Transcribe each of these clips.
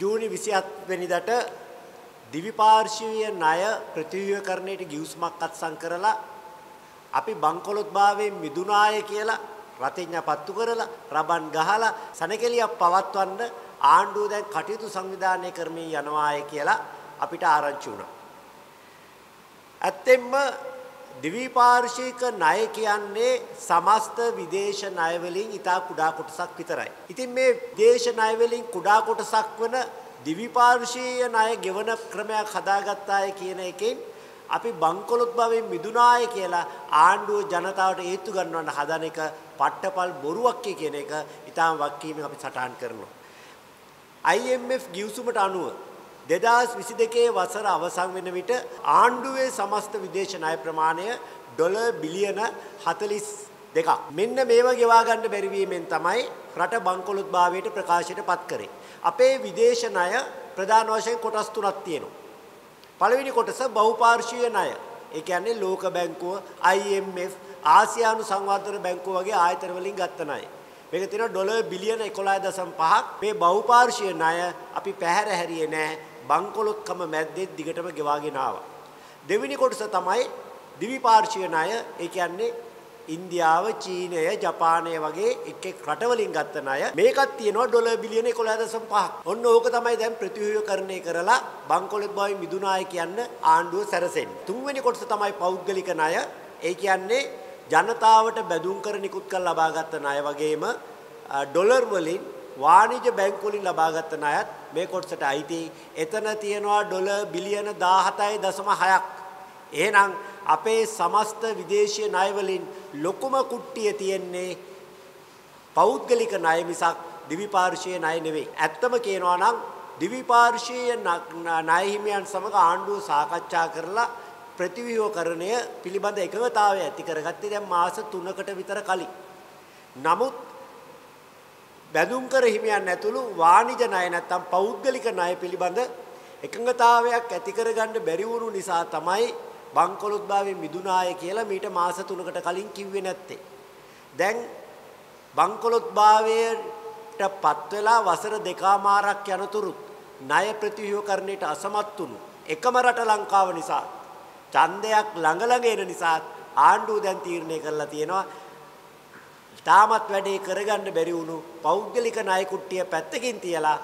ජූනි 27 වෙනිදාට දිවිපාර්ශ්වීය ණය ප්‍රතිව්‍යුහකරණයට ගිවිසුමක් අත්සන් කරලා අපි බංකොලොත්භාවයෙන් මිදුනාය කියලා රතිඤ්ඤා පත්තු කරලා රබන් ගහලා සනකෙලියක් පවත්වන්න ආණ්ඩුව දැන් කටයුතු සංවිධානය කරමින් යනවාය කියලා අපිට ආරංචි වුණා. ඇත්තෙන්ම ද්විපාර්ශ්වික ණය කියන්නේ සමස්ත විදේශ ණය වලින් ඉතා කුඩා කොටසක් විතරයි. ඉතින් මේ විදේශ ණය වලින් කුඩා කොටසක් වන ද්විපාර්ශ්වීය ණය ගෙවන ක්‍රමයක් හදාගත්තාය කියන එකෙන් අපි බංකොලොත් භවෙන් මිදුනාය කියලා ආණ්ඩුව ජනතාවට ඒත්තු ගන්නවන්න හදන එක පට්ටපල් බොරුවක් කියන එක ඊටාම් වක්කීමෙන් අපි සටහන් කරනවා. IMF ගිවිසුමට අනුව 2022 වසර අවසන් වෙන විට ආණ්ඩුවේ සමස්ත විදේශ ණය ප්‍රමාණය ඩොලර් බිලියන 42ක්. මෙන්න මේව ගෙවා ගන්න බැරි වීමෙන් තමයි රට බංකොලොත් භාවයට ප්‍රකාශයට පත් කරේ. අපේ විදේශ ණය ප්‍රධාන වශයෙන් කොටස් තුනක් තියෙනවා. පළවෙනි කොටස බහුපාර්ශ්වීය ණය. ඒ කියන්නේ ලෝක බැංකුව, IMF, ආසියානු සංවර්ධන බැංකුව වගේ ආයතන වලින් ගත්ත ණය. මේක තියෙනවා ඩොලර් බිලියන 11.5ක්. මේ බහුපාර්ශ්වීය ණය අපි පැහැර හැරියේ නැහැ. බංකොලොත්කම මැද්දේ දිගටම ගෙවාගෙන ආවා. දෙවෙනි කොටස තමයි දිවිපාර්ශ්වීය ණය. ඒ කියන්නේ ඉන්දියාව, චීනය, ජපානය වගේ එක් එක් රටවලින් ගත්ත ණය. මේකත් තියෙනවා ඩොලර් බිලියන 11.5ක්. ඔන්න ඕක තමයි දැන් ප්‍රතිව්‍යුහකරණය කරලා බංකොලොත් බවයි මිදුනායි කියන්න ආණ්ඩුව සැරසෙන්නේ. තුන්වෙනි කොටස තමයි පෞද්ගලික ණය. ඒ කියන්නේ ජනතාවට බැදුම් කර නිකුත් කර ලබාගත් ණය වගේම ඩොලර් වලින් වාණිජ බැංකු වලින් ලබාගත් ණයත් මේ කොටසට අයිති. එතන තියෙනවා ඩොලර් බිලියන 17.6ක්. එහෙනම් අපේ සමස්ත විදේශීය ණය වලින් ලොකුම කුට්ටිය තියෙන්නේ පෞද්ගලික ණය මිසක් දිවිපාර්ශ්වීය ණය නෙවෙයි. ඇත්තම කියනවා නම් දිවිපාර්ශ්වීය ණය හිමියන් සමග ආණ්ඩුව සාකච්ඡා කරලා ප්‍රතිව්‍යුහකරණය පිළිබඳ එකඟතාවය ඇති කරගත්තේ දැන් මාස 3කට විතර කලින්. නමුත් බැඳුම් කර හිමියන් ඇතුළු වාණිජ ණය නැත්තම් පෞද්ගලික ණය පිළිබඳ එකඟතාවයක් ඇති කරගන්න බැරි වුණු නිසා තමයි බංකොලොත්භාවයෙන් මිදුනාය කියලා මීට මාස 3කට කලින් කිව්වේ නැත්තේ. දැන් බංකොලොත්භාවයට පත් වෙලා වසර දෙකමාරක් යනතුරුත් ණය ප්‍රතිව්‍යුහකරණයට අසමත් වුණු එකම රට ලංකාව නිසා ඡන්දයක් ළඟ ළඟ එන නිසා ආණ්ඩුව දැන් තීරණය කරලා තියෙනවා තාමත් වැඩේ කරගන්න බැරි වුණු පෞද්ගලික ණය කුට්ටිය පැත්තකින් තියලා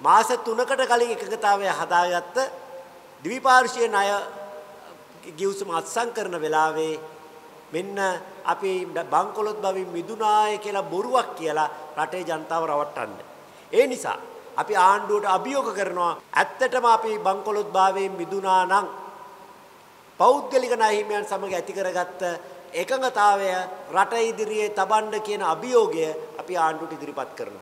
මාස 3කට කලින් එකගතාවය හදාගත්ත ද්විපාර්ශ්වීය ණය ගිවිසුම අත්සන් කරන වෙලාවේ මෙන්න අපි බංකොලොත් බවින් මිදුනාය කියලා බොරුවක් කියලා රටේ ජනතාව රවට්ටන්න. ඒ නිසා අපි ආණ්ඩුවට අභියෝග කරනවා ඇත්තටම අපි බංකොලොත් භාවයෙන් මිදුනා නම් පෞද්ගලික ණය හිමියන් සමග ඇති කරගත්ත එකඟතාවය රට ඉදිරියේ තබන්න කියන අභියෝගය අපි ආණ්ඩුවට ඉදිරිපත් කරනවා.